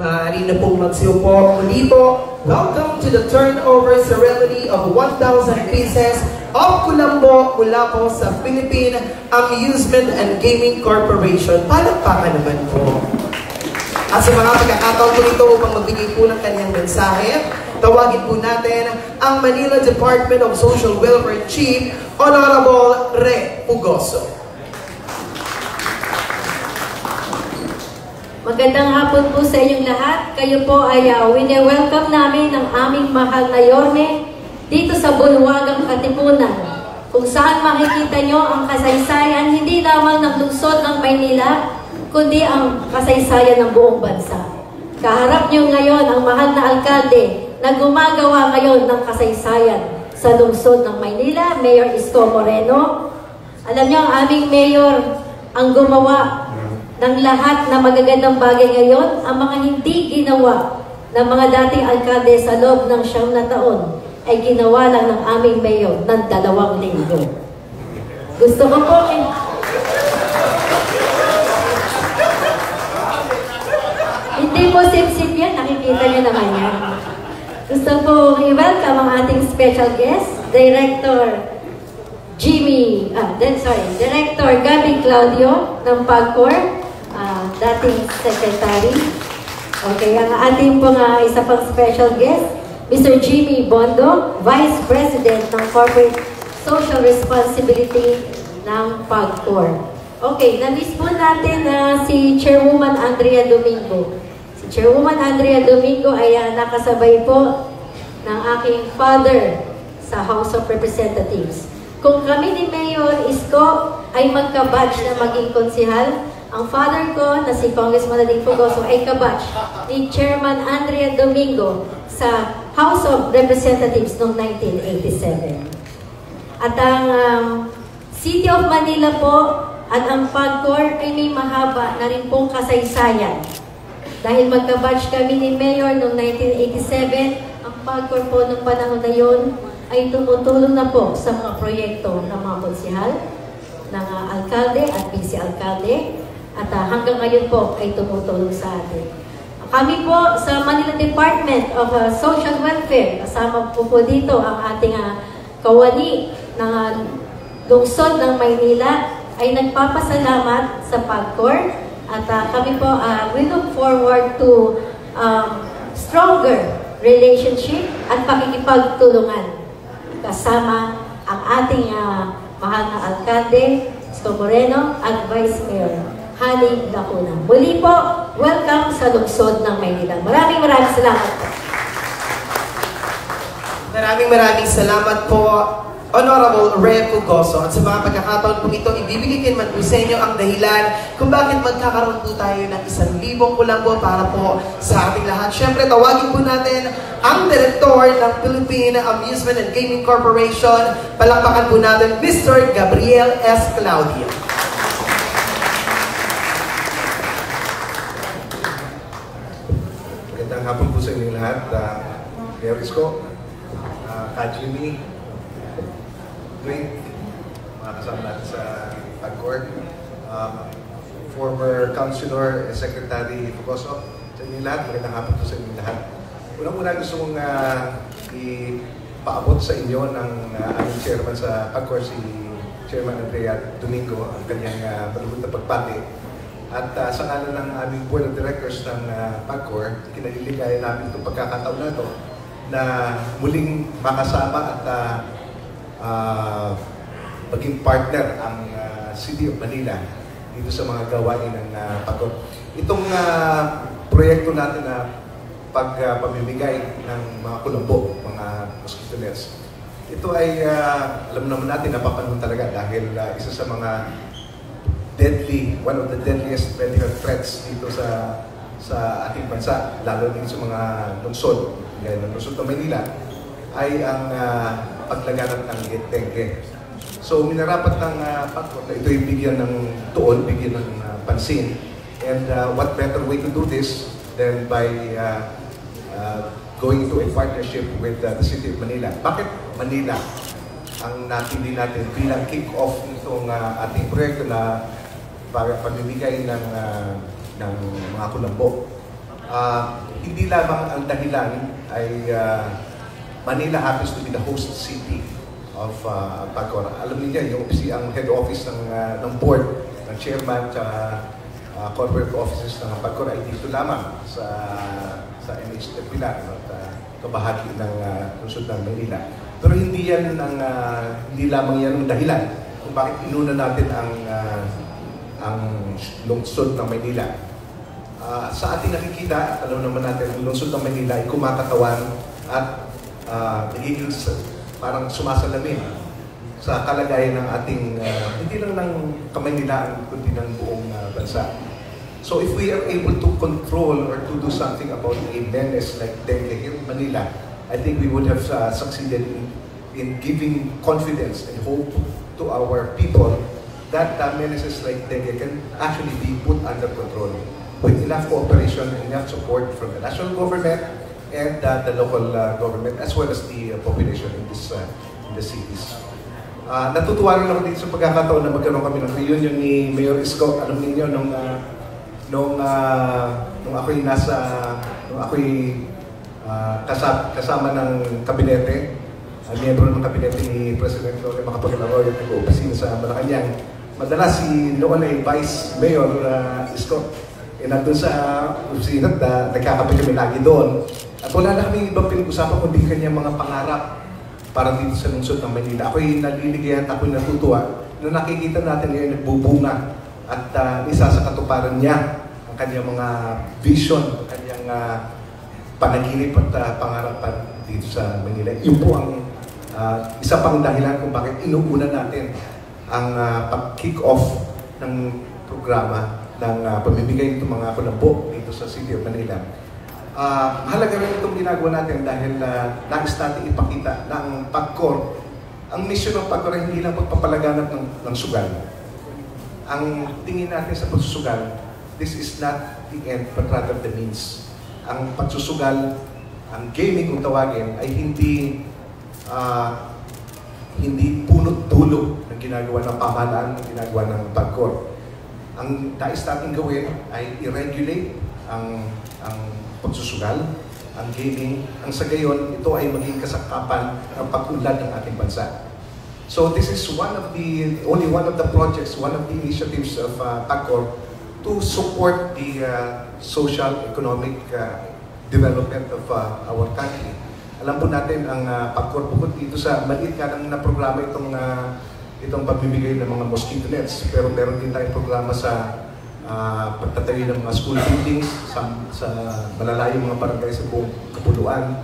Maaari na pong magsiupo. Muli po, welcome to the turnover ceremony of 1,000 pieces of Kulambo mula po sa Philippine Amusement and Gaming Corporation. Palakpakan naman po. At sa mga pagkakataon po nito upang magbigay po ng kanyang mensahe, tawagin po natin ang Manila Department of Social Welfare Chief, Honorable Re Pugoso. Magandang hapon po sa inyong lahat. Kayo po ay uh, wini-welcome namin ng aming mahal na Yorme dito sa Bulwagang Katipunan. Kung saan makikita nyo ang kasaysayan hindi lamang ng lungsod ng Maynila, kundi ang kasaysayan ng buong bansa. Kaharap nyo ngayon ang mahal na alkalde na gumagawa ngayon ng kasaysayan sa lungsod ng Maynila, Mayor Isko Moreno. Alam nyo, ang aming mayor ang gumawa ng lahat na magagandang bagay ngayon, ang mga hindi ginawa ng mga dating alkalde sa loob ng siyam na taon ay ginawa lang ng aming mayor ng dalawang linggo. Gusto ko po eh, Hindi po sip-sip yan, nakikita niyo naman yan. Gusto po i-welcome ang ating special guest, Director Jimmy, ah, then, sorry, Director Gabi Claudio ng PAGCOR, dating Secretary. Okay, ang ating pong ah, isa pang special guest, Mr. Jimmy Bondo, Vice President ng Corporate Social Responsibility ng PAGCOR. Okay, na-miss po natin na si Chairwoman Andrea Domingo. Si Chairwoman Andrea Domingo ay ah, nakasabay po ng aking father sa House of Representatives. Kung kami ni Mayor Isko ay magkabatch na maging konsihal, ang father ko na si Congressman Ading Fugoso ay kabatch ni Chairman Andrea Domingo sa House of Representatives noong 1987. At ang um, City of Manila po at ang PAGCOR ay may mahaba na rin pong kasaysayan. Dahil magka-batch kami ni Mayor noong 1987, ang PAGCOR po noong panahon na yon ay tumutulong na po sa mga proyekto ng mga konsihal, ng uh, alkalde at vice-alkalde, at uh, hanggang ngayon po ay tumutulong sa atin. Kami po sa Manila Department of uh, Social Welfare, kasama po po dito ang ating uh, kawani ng uh, ng Maynila, ay nagpapasalamat sa PAGCOR. At uh, kami po, uh, we look forward to um, stronger relationship at pakikipagtulungan. Kasama ang ating uh, mahal na alkalde, Isko Moreno, at Vice Mayor, Hani Lacuna. Muli po, welcome sa lungsod ng Maynila. Maraming maraming salamat po. Maraming maraming salamat po, Honorable Red Fugoso. At sa mga pagkakataon po ito, ibibigay man po sa inyo ang dahilan kung bakit magkakaroon po tayo ng isang libong kulambo para po sa ating lahat. Siyempre, tawagin po natin ang Direktor ng Philippine Amusement and Gaming Corporation. Palakpakan po natin, Mr. Gabriel S. Claudio. Magandang hapon po sa inyong lahat. Uh, Mayor Isko, uh, Ka Jimmy, Dwayne, mga kasama natin sa PAGCOR, uh, former Councilor and Secretary Fugoso, sa inyong lahat, magandang hapon po sa inyong lahat. Unang-una gusto kong uh, ipaabot sa inyo ng uh, aming chairman sa PAGCOR, si Chairman Andrea Domingo, ang kanyang uh, malubot na pagpati at uh, sa ngalan ng aming Board of Directors ng uh, PAGCOR, kinaliligaya namin itong pagkakataon na ito na muling makasama at uh, uh, maging partner ang uh, City of Manila dito sa mga gawain ng uh, PAGCOR. Itong uh, proyekto natin na pagpamimigay uh, ng mga kulumbo, mga mosquito nets, ito ay uh, alam naman natin napapanahon talaga dahil uh, isa sa mga deadly, one of the deadliest medical threats dito sa sa ating bansa, lalo din sa mga lungsod, ng ng Manila, ay ang uh, paglaganap ng dengue. So, minarapat ng uh, PAGCOR na ito yung bigyan ng tuon, bigyan ng uh, pansin. And uh, what better way to do this than by uh, uh, going into a partnership with uh, the City of Manila. Bakit Manila ang napili natin bilang kick-off nitong uh, ating proyekto na para pamimigay ng, uh, ng mga kulambo. Ah, hindi lamang ang dahilan ay ah, Manila happens to be the host city of uh, Pagcor. Alam niyo yung si ang head office ng ah, ng board, ng chairman, at corporate offices ng Pagcor ay dito lamang sa sa NH Pilar at uh, kabahagi ng uh, lungsod ng Manila. Pero hindi yan ang ah, hindi lamang yan ang dahilan kung bakit inuna natin ang ah, ang lungsod ng Manila. Ah, sa ating nakikita, alam naman natin, ang lungsod ng Manila ay kumakatawan at ah, nagiging parang sumasalamin sa kalagayan ng ating, ah, hindi lang ng Kamanilaan, kundi ng buong ah, bansa. So if we are able to control or to do something about a menace like dengue in Manila, I think we would have uh, succeeded in, in giving confidence and hope to our people that uh, menaces like dengue can actually be put under control with enough cooperation and enough support from the national government and uh, the local uh, government as well as the uh, population in this uh, in the cities. Ah, natutuwa rin ako dito sa pagkakataon na magkaroon kami ng reunion ni Mayor Isko. Alam niyo nung ah, nung ah, nung ako'y nasa nung ako'y ah, kasama, kasama ng kabinete, uh, miyembro ng kabinete ni President Lore Macapagalaro yung nag-opisina sa Malacanang. Madalas si noon ay Vice Mayor ah, Isko. Eh, nandun sa opisina uh, nagkakape kami lagi doon. At wala na kami ibang pinag-usapan kundi kanyang mga pangarap para dito sa lungsod ng Manila. Ako'y naliligayan at ako'y natutuwa na nakikita natin ngayon nagbubunga at uh, isa sa katuparan niya ang kanyang mga vision, ang kanyang uh, panaginip at uh, pangarapan dito sa Manila. Yun po ang uh, isa pang dahilan kung bakit inuuna natin ang uh, pag-kick off ng programa ng uh, pamimigay ng mga kulabo dito sa City of Manila. Ah, halaga rin itong ginagawa natin dahil uh, nais natin ipakita na ang pagkor, ang mission ng pagkor ay hindi lang pagpapalaganap ng, ng sugal. Ang tingin natin sa pagsusugal, this is not the end but rather the means. Ang pagsusugal, ang gaming kung tawagin, ay hindi ah, hindi punot dulo ng ginagawa ng pamahalaan, ng ginagawa ng pagkor. Ang nais natin gawin ay i-regulate ang ang pagsusugal, ang gaming, ang sa gayon, ito ay maging kasakapan ng pag-unlad ng ating bansa. So this is one of the, only one of the projects, one of the initiatives of uh, TACOR to support the uh, social, economic uh, development of uh, our country. Alam po natin ang uh, PACOR bukod dito sa maliit ka nang naprograma itong uh, itong pagbibigay ng mga mosquito nets. Pero meron din tayong programa sa uh, pagtatayo ng mga school buildings sa, sa malalayong mga barangay sa buong kapuluan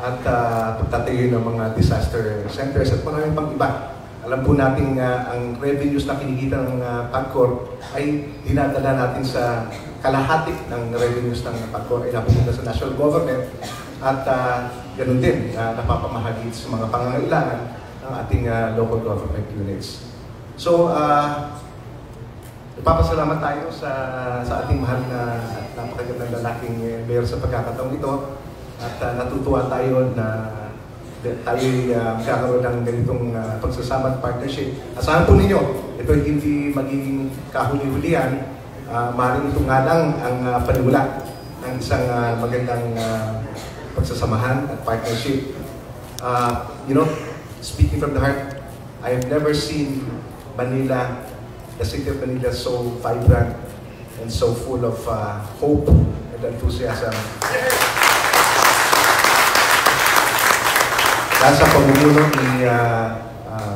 at uh, pagtatayo ng mga disaster centers at maraming pang iba. Alam po natin uh, ang revenues na kinikita ng uh, PAGCOR ay dinadala natin sa kalahati ng revenues ng PAGCOR ay napupunta sa national government at uh, ganun din, uh, napapamahagi sa mga pangangailangan ng ating uh, local government units. So, uh, Nagpapasalamat tayo sa sa ating mahal na at napakagandang lalaking eh, mayor sa pagkakataong ito at uh, natutuwa tayo na tayo uh, magkakaroon ng ganitong uh, pagsasama at partnership. Asahan po ninyo, ito hindi magiging kahuli-hulihan. Uh, maaaring ito nga lang ang uh, panimula ng isang uh, magandang uh, pagsasamahan at partnership. Uh, you know, speaking from the heart, I have never seen Manila the city of Manila so vibrant and so full of uh, hope and enthusiasm. Dahil sa pamumuno ni, uh, uh,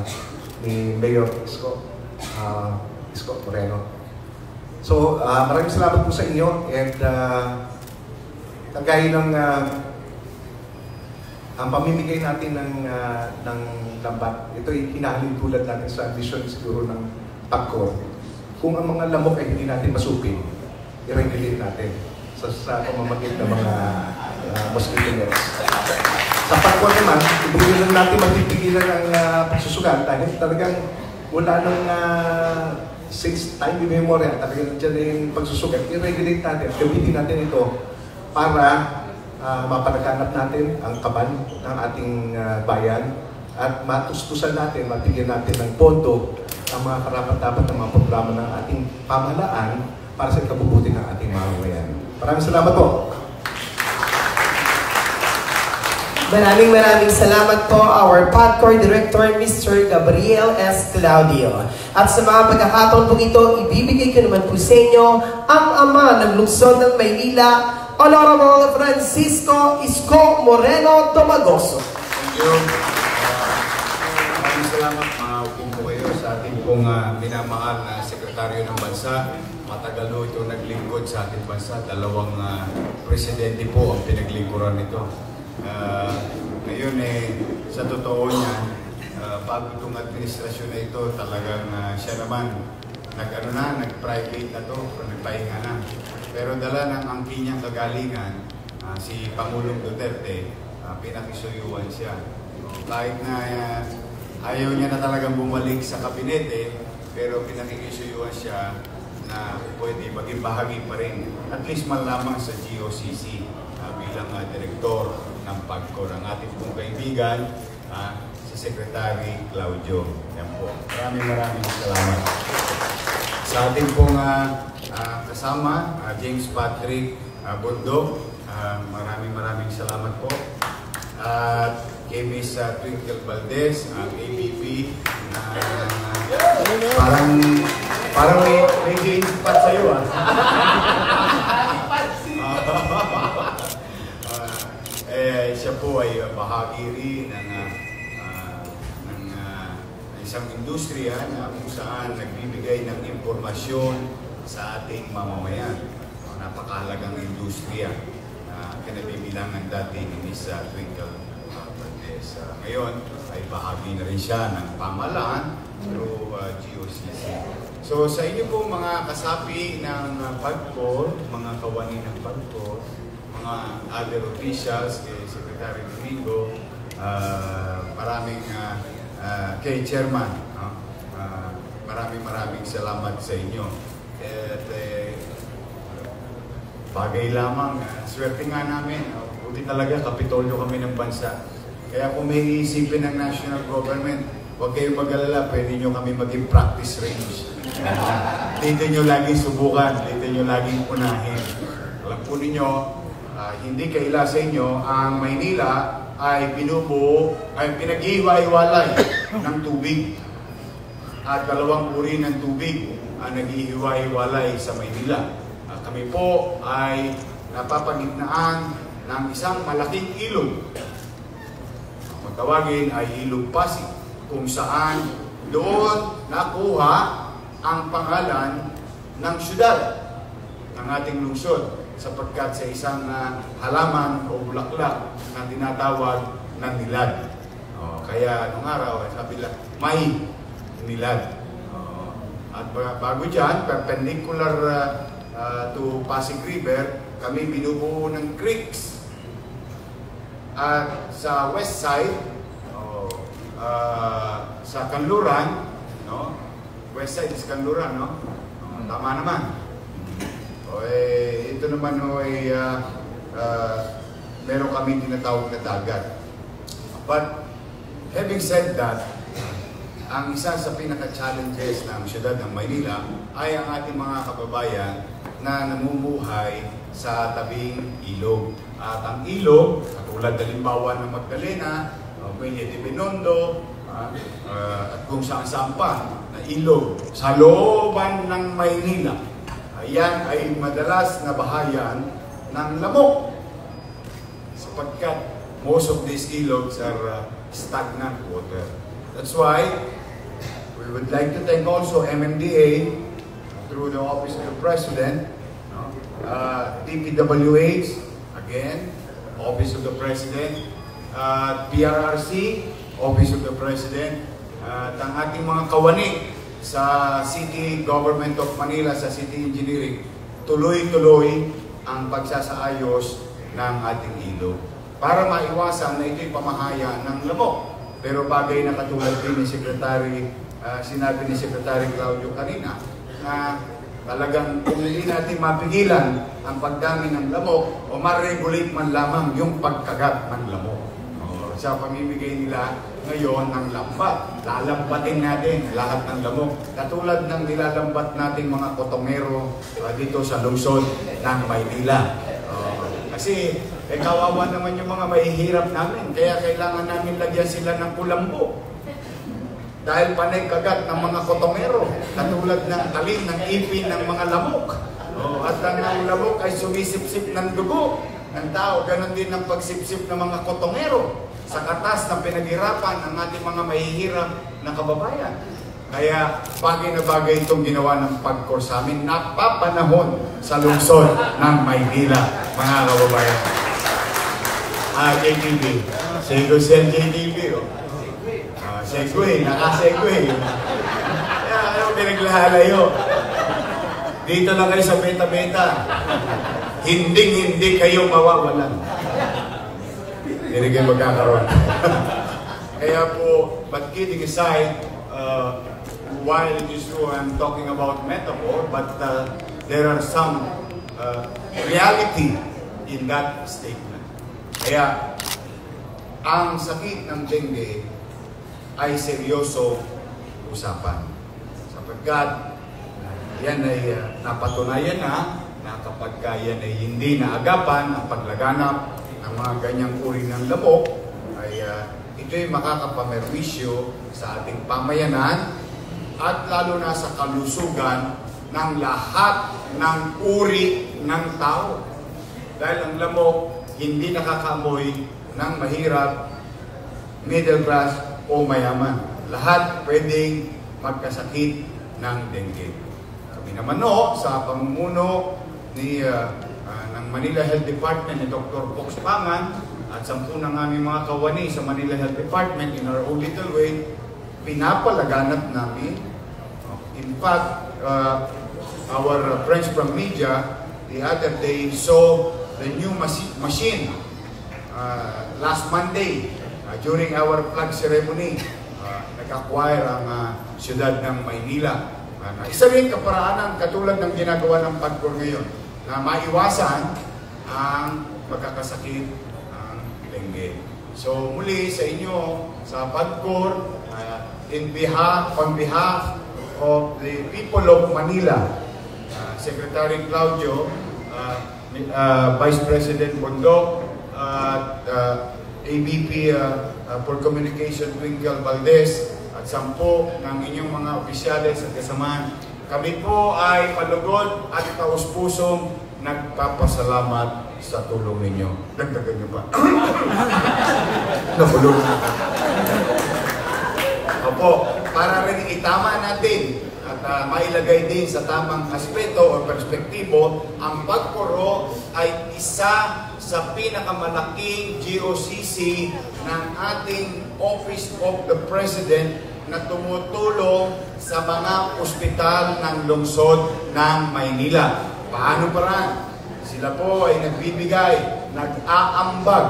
ni Mayor Isko, uh, Isko Moreno. So, uh, maraming salamat po sa inyo and uh, kagaya ng uh, ang pamimigay natin ng, uh, ng lambat, ito ay hinahalin tulad natin sa mission siguro ng pagkor. Kung ang mga lamok ay hindi natin masupin, i-regulate natin sa, sa pamamagitan ng mga uh, mosquito nets. Sa pagkor naman, hindi lang natin mapipigilan ang uh, pagsusugal dahil talagang wala nang uh, since time immemorial, talagang dyan na yung pagsusugal, i-regulate natin, gamitin natin ito para Ah, uh, mapanaganap natin ang kaban ng ating uh, bayan at matustusan natin, mabigyan natin ng pondo ang mga karapat-dapat ng mga programa ng ating pamahalaan para sa kabubuti ng ating mga bayan. Maraming salamat po! Maraming maraming salamat po our PADCOR Director, Mr. Gabriel S. Claudio. At sa mga pagkakataon po ito, ibibigay ko naman po sa inyo ang ama ng lungsod ng Maynila, Honorable Francisco Isko Moreno Tomagoso. Thank you. Uh, maraming salamat mga upong po kayo sa ating pong uh, minamahal na sekretaryo ng bansa. Matagal ho ito naglingkod sa ating bansa. Dalawang uh, presidente po ang pinaglingkuran nito. Uh, ngayon eh, sa totoo niya, uh, bago itong administrasyon na ito, talagang uh, siya naman nag-ano na, nag-private na to, nagpahinga na. Pero dala ng angkin niyang kagalingan, uh, si Pangulong Duterte, uh, pinakisuyuan siya. Kahit na uh, ayaw niya na talagang bumalik sa kabinete, pero pinakikisuyuan siya na pwede maging bahagi pa rin, at least man lamang sa GOCC uh, bilang uh, direktor ng PAGCOR. Ang ating pong kaibigan, uh, si Secretary Claudio. Yan po. Maraming maraming salamat. Sa ating pong uh, uh, kasama, uh, James Patrick uh, Bundok, uh, maraming maraming salamat po. At kay Miss uh, Twinkle Valdez, ang uh, ABP, na uh, parang parang may, may James Pat sa'yo ah. uh, eh, siya po ay uh, bahagi rin ng, uh, uh, uh, isang industriya na kung saan nagbibigay ng impormasyon sa ating mamamayan. Uh, napakahalagang industriya na uh, kinabibilangan dati ni Ms. Uh, Twinkle Valdez. Uh, ngayon ay bahagi na rin siya ng pamalaan through uh, GOCC. So sa inyo po mga kasapi ng uh, PAGCOR, mga kawani ng PAGCOR, mga other officials, kay Secretary Domingo, uh, maraming uh, uh, kay Chairman, no? uh, maraming maraming salamat sa inyo. At eh, bagay lamang, uh, swerte nga namin, uh, buti talaga kapitolyo kami ng bansa. Kaya kung may iisipin ng national government, huwag kayong mag-alala, pwede nyo kami maging practice range. Uh, dito nyo laging subukan, dito nyo laging unahin. Alam po ninyo, uh, hindi kaila sa inyo, ang Maynila ay binubuo, ay pinaghihiwa-hiwalay ng tubig. At dalawang uri ng tubig ang naghihiwa-hiwalay sa Maynila. Uh, kami po ay napapagitnaan ng isang malaking ilog. Kung tawagin ay ilog Pasig, kung saan doon nakuha ang pangalan ng syudad ng ating lungsod sapagkat sa isang uh, halaman o bulaklak na tinatawag ng nilad. Oh, kaya nung araw, sabi lang, may nilad. Oh, at bago dyan, perpendicular uh, uh, to Pasig River, kami binubuo ng creeks. At sa west side, oh, uh, sa Kanluran, no? west side is Kanluran, no? Oh, tama naman. O eh, ito naman o ay uh, uh, meron kami tinatawag na dagat. But having said that, ang isa sa pinaka-challenges ng siyudad ng Maynila ay ang ating mga kababayan na namumuhay sa tabing ilog. At ang ilog, katulad halimbawa ng Magdalena, Muelle de Binondo, uh, uh, at kung saan-saan pa, na ilog sa looban ng Maynila. Ayan ay madalas na bahayan ng lamok sapagkat most of these ilogs are uh, stagnant water. That's why we would like to thank also MMDA through the Office of the President, no? uh, DPWH, again, Office of the President, uh, PRRC, Office of the President, uh, at ang ating mga kawani sa City Government of Manila, sa City Engineering, tuloy-tuloy ang pagsasaayos ng ating ilog para maiwasan na ito'y pamahaya ng lamok. Pero bagay na katulad din ni Secretary, uh, sinabi ni Secretary Claudio kanina, na talagang kung hindi natin mapigilan ang pagdami ng lamok o ma-regulate man lamang yung pagkagat ng lamok. O, sa pamimigay nila ngayon ng lambat, lalambatin natin lahat ng lamok. Katulad ng nilalambat nating mga kotongero uh, dito sa lungsod ng Maynila. Uh, Kasi eh, kawawa naman yung mga mahihirap namin. Kaya kailangan namin lagyan sila ng kulambo. Dahil panay kagat ng mga kotongero, katulad ng talim ng ipin ng mga lamok. Oh, at ang ang lamok ay sumisipsip ng dugo ng tao. Ganon din ang pagsipsip ng mga kotongero sa katas ng pinaghirapan ng ating mga mahihirap na kababayan. Kaya bagay na bagay itong ginawa ng pagkor sa amin, napapanahon sa lungsod ng Maynila, mga kababayan. Ah, JTV. Sego Sel JTV. Oh. Ah, Segway, naka-segway. Kaya ayaw pinaglahalayo. Dito lang kayo sa beta-beta. Hinding-hindi kayo mawawalan. Hindi kayo magkakaroon. Kaya po, but kidding aside, uh, while it is true I'm talking about metaphor, but uh, there are some uh, reality in that statement. Kaya, ang sakit ng dengue ay seryoso usapan. Sapagkat yan ay uh, napatunayan na na kapag ka yan ay hindi naagapan ang paglaganap mga ganyang uri ng lamok, ay uh, ito'y makakapamerwisyo sa ating pamayanan at lalo na sa kalusugan ng lahat ng uri ng tao. Dahil ang lamok hindi nakakaamoy ng mahirap, middle class o mayaman. Lahat pwedeng magkasakit ng dengue. Kami naman no, sa pamumuno ni uh, Manila Health Department ni Dr. Fox Pangan at sampu ng aming mga kawani sa Manila Health Department in our own little way, pinapalaganap namin. In fact, uh, our friends from media the other day saw the new machine uh, last Monday uh, during our flag ceremony. Uh, nag-acquire ang uh, siyudad ng Maynila. Uh, isa rin kaparaanan katulad ng ginagawa ng PAGCOR ngayon na maiwasan ang magkakasakit ang dengue. So muli sa inyo, sa PAGCOR, uh, in behalf, on behalf of the people of Manila, uh, Secretary Claudio, uh, uh, Vice President Bondok, at uh, ABP uh, uh, for Communication Twinkle Valdez, at sampo ng inyong mga opisyales at kasamahan. Kami po ay palugod at taus-pusong nagpapasalamat sa tulong ninyo. Dagdagan niyo pa. Nahulog na. Opo, para rin itama natin at uh, mailagay din sa tamang aspeto o perspektibo, ang pagpuro ay isa sa pinakamalaking GOCC ng ating Office of the President na tumutulong sa mga ospital ng lungsod ng Maynila. Paano parang? Sila po ay nagbibigay, nag-aambag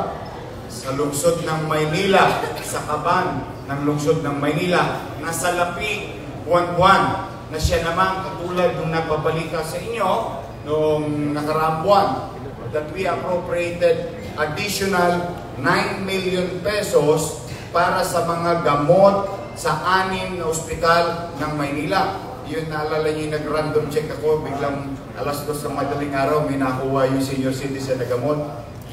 sa lungsod ng Maynila, sa kaban ng lungsod ng Maynila, na sa lapi buwan-buwan na siya naman katulad nung napabalita sa inyo noong nakaraang buwan that we appropriated additional 9 million pesos para sa mga gamot sa anim na ospital ng Maynila. Yun, naalala niyo, nag-random check ako, biglang alas dos ng madaling araw, may nakuha yung senior citizen na gamot.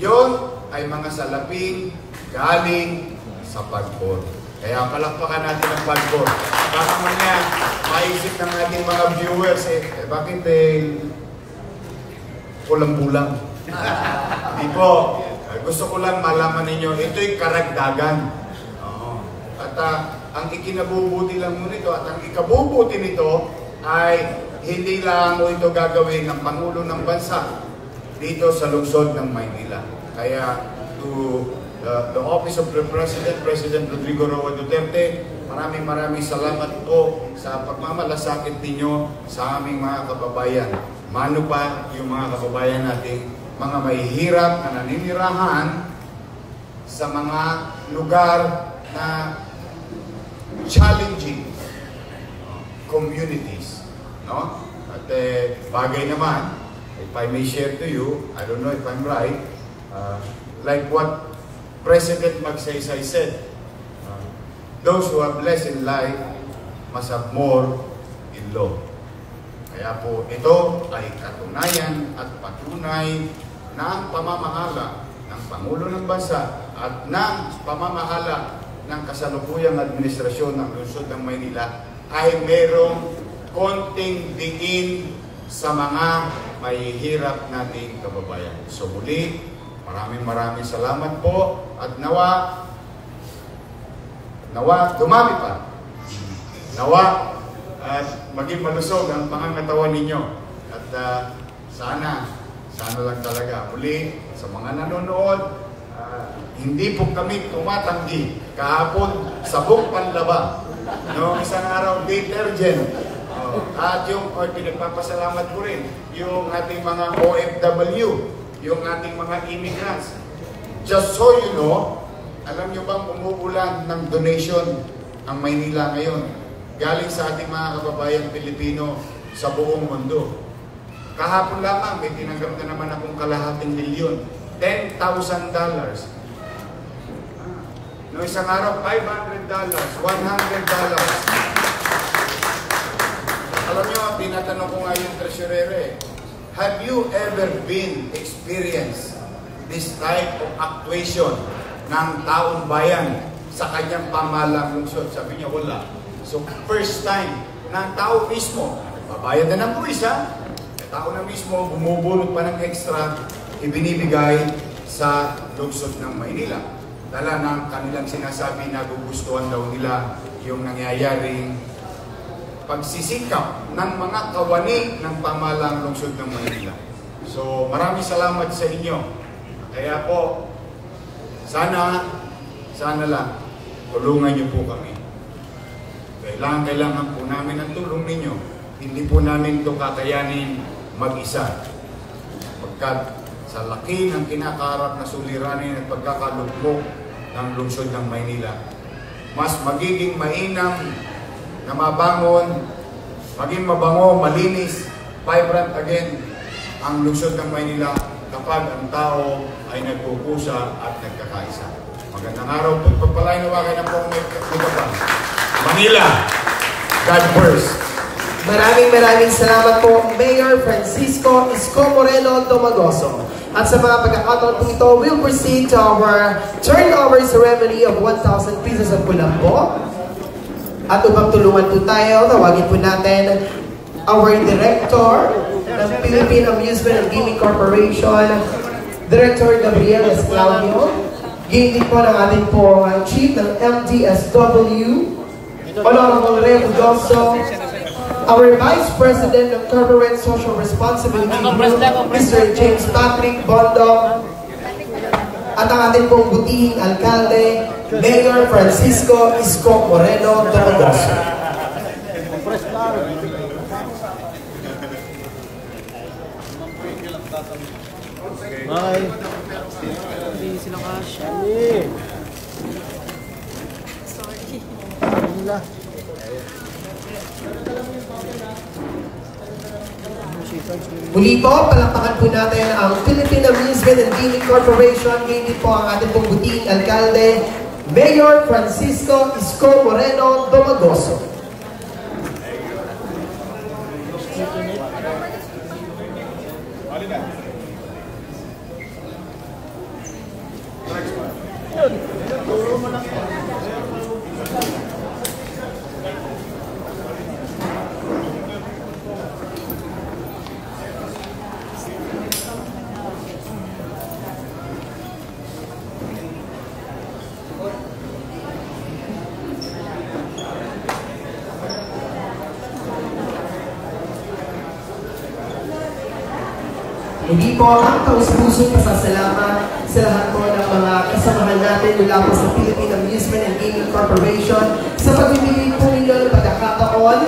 Yun ay mga salaping galing sa pagpor. Kaya palakpakan natin ang pagpor. Baka man yan, maisip ng ating mga viewers, eh, eh bakit eh, kulang-kulang? Di po. Gusto ko lang malaman ninyo, ito'y karagdagan. Oo. At uh, ang ikinabubuti lang mo nito at ang ikabubuti nito ay hindi lang mo ito gagawin ng Pangulo ng Bansa dito sa lungsod ng Maynila. Kaya to the, the Office of the President, President Rodrigo Roa Duterte, maraming maraming salamat po sa pagmamalasakit ninyo sa aming mga kababayan. Mano pa yung mga kababayan nating mga mahihirap na naninirahan sa mga lugar na challenging communities. No? At eh, bagay naman, if I may share to you, I don't know if I'm right, uh, like what President Magsaysay said, uh, those who have less in life must have more in law. Kaya po ito ay katunayan at patunay ng pamamahala ng Pangulo ng Bansa at ng pamamahala ng kasalukuyang administrasyon ng lungsod ng Maynila ay merong konting diin sa mga mahihirap nating kababayan. So muli, maraming maraming salamat po at nawa nawa dumami pa. Nawa at maging malusog ang pangangatawan ninyo. At ah, sana, sana lang talaga. Muli, sa mga nanonood, ah, hindi po kami tumatanggi. Kahapon, sabong panlaba. No, isang araw, detergent. Oh, at yung, or pinagpapasalamat ko rin, yung ating mga OFW, yung ating mga immigrants. Just so you know, alam nyo bang umuulan ng donation ang Maynila ngayon? Galing sa ating mga kababayang Pilipino sa buong mundo. Kahapon lamang, may tinanggap na naman akong kalahating milyon. $10,000. No isang araw, $500, $100. Alam nyo, tinatanong ko nga yung treasurer have you ever been experienced this type of actuation ng taong bayan sa kanyang pamalang? Sabi niya, wala. So, first time ng tao mismo, babayad na ng buwis ha? Ang tao na mismo, bumubulot pa ng extra, ibinibigay sa lungsod ng Maynila. Dala ng kanilang sinasabi na gugustuhan daw nila yung nangyayaring pagsisikap ng mga kawani ng pamalang lungsod ng Maynila. So, maraming salamat sa inyo. Kaya po, sana, sana lang, tulungan niyo po kami. Kailangan, kailangan po namin ang tulong ninyo. Hindi po namin ito kakayanin mag-isa. Pagkat sa laki ng kinakaharap na suliranin at pagkakalugmok ng lungsod ng Maynila, mas magiging mainam na mabangon, maging mabango, malinis, vibrant again ang lungsod ng Maynila kapag ang tao ay nagpupusa at nagkakaisa. Magandang araw po. Pagpalain na kayo ng pong mikrofon. Manila, God first. Maraming maraming salamat po, Mayor Francisco Isko Moreno Domagoso. At sa mga pagkakataon po ito, we'll proceed to our turnover ceremony of 1,000 pieces of kulambo. At upang tulungan po tayo, tawagin po natin our Director ng Philippine Amusement and Gaming Corporation, Director Gabriel S. Claudio. Din po ng ating po ang Chief ng MDSW, Honorable Ray Budoso, our Vice President of Corporate Social Responsibility Group, Mr. James Patrick Bondo, at ang ating pong butihing alkalde, Mayor Francisco Isko Moreno Domagoso. Bye. Hindi sila kasya. Sorry. Sorry. Muli po, palakpakan po natin ang Philippine Amusement and Gaming Corporation. Ngayon po ang ating pong alkalde, Mayor Francisco Isko Moreno Domagoso. Hindi po ang taus-pusong pasasalamat sa lahat po ng mga kasamahan natin mula po sa Philippine Amusement and Gaming Corporation sa pagbibigay po ninyo ng pagkakataon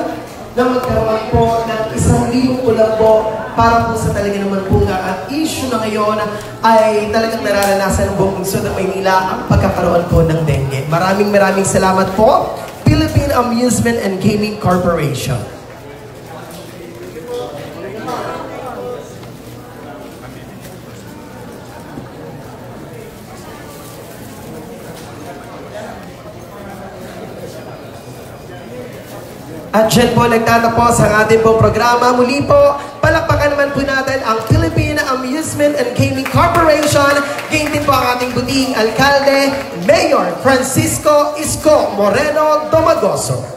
na magkaroon po ng isang libong kulambo para po sa talaga naman po na at issue na ngayon ay talagang nararanasan ng buong lungsod ng Maynila ang pagkakaroon po ng dengue. Maraming maraming salamat po, Philippine Amusement and Gaming Corporation. At dyan po nagtatapos ang ating pong programa. Muli po, palakpakan naman po natin ang Philippine Amusement and Gaming Corporation. Game din po ang ating buting alkalde, Mayor Francisco Isko Moreno Domagoso.